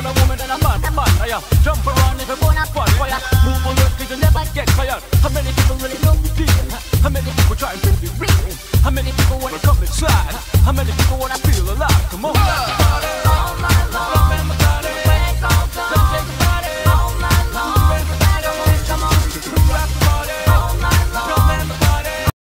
when a woman and a man, man, I. Jump around if you wanna fire. Move on earth, cause you never get tired. How many people really know this? How many people try to be real? How many people wanna come inside? How many people wanna be